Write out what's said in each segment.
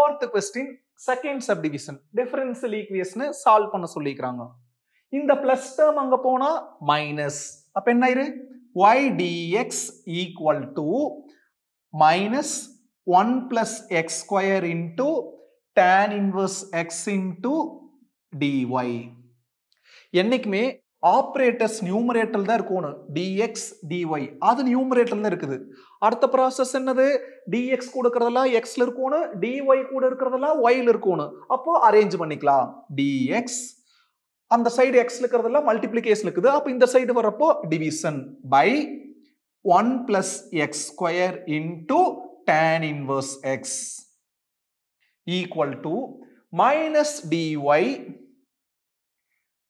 Fourth question second subdivision differential ஈக்குவேஷனை solve பண்ண சொல்லிக்கிறாங்க. இந்த பிளஸ் டேர்ம் அங்க போனா மைனஸ் அப்ப என்ன ஆயிரு? Y dx equal to minus one plus X square into tan inverse X into dy. என்னைக்குமே ஆப்ரேட்டர்ஸ் நியூமரேட்டர் தான் இருக்கணும். டிஎக்ஸ் டிஒய் அது நியூமரேட்டர் தான் இருக்குது. அடுத்த ப்ராசஸ் என்னது? டிஎக்ஸ் கூட இருக்கிறதெல்லாம் xல இருக்கணும். டிஒய் கூட இருக்கிறதெல்லாம் ஒயில் இருக்கணும். அப்போ அரேஞ்ச் பண்ணிக்கலாம். டிஎக்ஸ் அந்த சைடு எக்ஸ்ல இருக்கிறதெல்லாம் மல்டிப்ளிகேஷன் இருக்குது. அப்போ இந்த சைடு வரப்போ division by one plus X square into tan inverse X equal to minus dy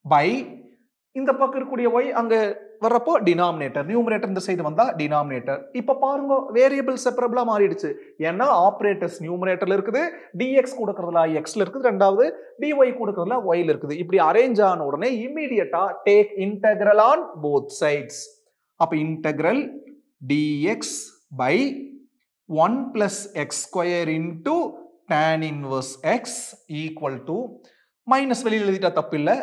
by இந்த பக்கம் இருக்கக்கூடிய ஒய் அங்கே வர்றப்போ டினாமினேட்டர் நியூமரேட்டர் இந்த சைடு வந்தால் டினாமினேட்டர் இப்போ பாருங்க வேரியபிள் செப்பரபிளாக மாறிடுச்சு. ஏன்னா ஆப்ரேட்டர்ஸ் நியூமரேட்டரில் இருக்குது டிஎக்ஸ் கொடுக்கறதுல எக்ஸில் இருக்குது ரெண்டாவது டிஒய் கொடுக்கறதுல ஒயில் இருக்குது. இப்படி அரேஞ்ச் ஆன உடனே இம்மீடியட்டா take integral on both sides அப்போ integral dx by one plus X square into tan inverse X equal to minus வெளியில் எழுதிட்டா தப்பு இல்லை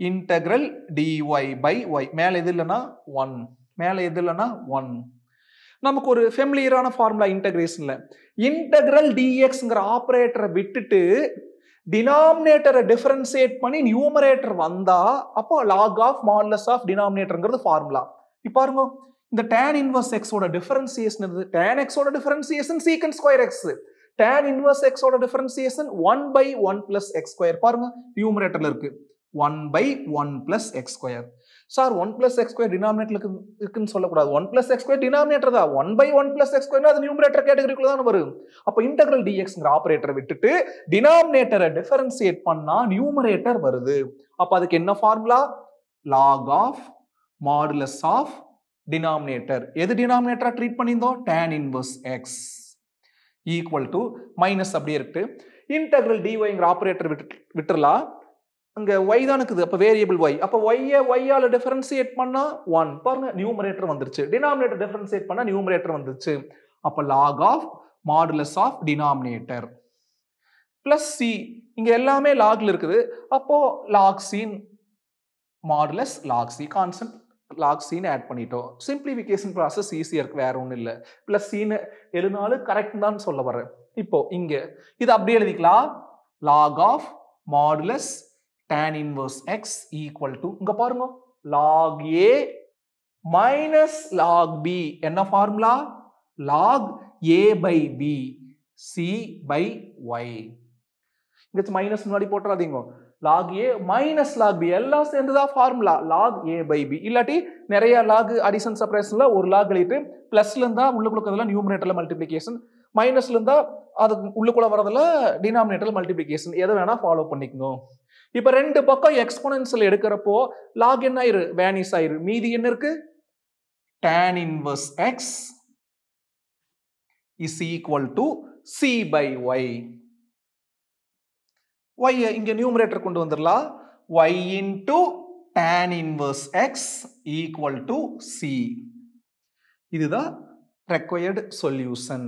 இன்டெக்ரல் டிஒய் பை ஒய் மேலே எது இல்லைன்னா ஒன் மேலே எது இல்லைன்னா ஒன் நமக்கு ஒரு ஃபெமிலியரான ஃபார்முலா இன்டகிரேஷன்ல இன்டெக்ரல் டிஎக்ஸ்ங்கிற ஆப்ரேட்டரை விட்டுட்டு டினாமினேட்டரை டிஃபரன்சியேட் பண்ணி நியூமரேட்டர் வந்தா அப்போ லாக் ஆஃப் மாடலஸ் ஆஃப் டினாமினேட்டருங்கிறது ஃபார்முலா இப்போ பாருங்க இந்த டேன் இன்வர்ஸ் எக்ஸோட டிஃபரன்சியேஷன் இருக்குது டேன் எக்ஸோட differentiation sec square X tan inverse எக்ஸோட differentiation one by one plus X square பாருங்க நியூமரேட்டர்ல இருக்கு. One by one plus X square sir one plus X square denominator இருக்குன்னு சொல்லக்கூடாது. One plus X square denominator தான். One by one plus X square அது numerator கேட்டகரிக்குள்ள தான் வரும். அப்போ இன்டெகிரல் டிஎக்ஸ்ங்கிற ஆபரேட்டரை விட்டுட்டு டினாமினேட்டரை டிஃபரன்சியேட் பண்ணா நியூமரேட்டர் வருது. அப்போ அதுக்கு என்ன formula log of modulus of denominator எது டினாமினேட்டரா ட்ரீட் பண்ணியிருந்தோம்? Tan inverse X equal to minus அப்படியே இருக்கு. இன்டெகிரல் டிஒய்ங்கிற ஆபரேட்டர் விட்டு விட்டுறலாம் இங்கே ஒய் தான் இருக்குது. அப்போ வேரியபிள் ஒய் அப்போ ஒய்யை ஒய்யால் டிஃபரன்சியேட் பண்ணால் ஒன் பாருங்க நியூமரேட்டர் வந்துருச்சு. டினாமினேட்டர் டிஃபரன்சியேட் பண்ணால் நியூமரேட்டர் வந்துருச்சு. அப்போ log of modulus of denominator plus C இங்கே எல்லாமே லாக்ல இருக்குது. அப்போ log sign modulus log C constant log sign add பண்ணிட்டோம். சிம்பிளிஃபிகேஷன் ப்ராசஸ் ஈஸியாக இருக்கு வேற ஒன்றும் இல்லை. ப்ளஸ் சீனு எழுதினாலும் கரெக்ட் தான் சொல்ல வரேன் இப்போ இங்கே இது அப்படியே எழுதிக்கலாம். Log of modulus tan inverse X equal to இங்க பாருங்க log A minus log B என்ன formula log A by B C by Y இங்க மைனஸ் முன்னாடி போட்டுறாதீங்க. Log A minus log B எல்லாம் சேர்ந்துதான் formula log A by B இல்லாட்டி நிறைய லாக் அடிஷன் செப்பரேஷன்ல ஒரு லாக் எழுதிட்டு பிளஸ்ல இருந்தா உள்ளுக்குள்ள நியூமரேட்டர்ல மல்டிபிளிகேஷன் மைனஸ்ல இருந்தா அது உள்ளுக்குள்ள வரதுல டினாமினேட்டர் மல்டிபிளிகேஷன் எதை வேணா ஃபாலோ பண்ணிக்கணும் இப்ப ரெண்டு பக்கம் எக்ஸ்போனன்சியல் எடுக்கிறப்போ லாக் என்ன ஆயிரு? வேனிஸ் ஆயிரு. மீதி என்ன இருக்கு? Tan inverse x is equal to c by y y இங்க நியூமரேட்டர் கொண்டு வந்துடலாம் y into tan inverse x equal to c இதுதான் ரெக்வயர்டு சொல்யூஷன்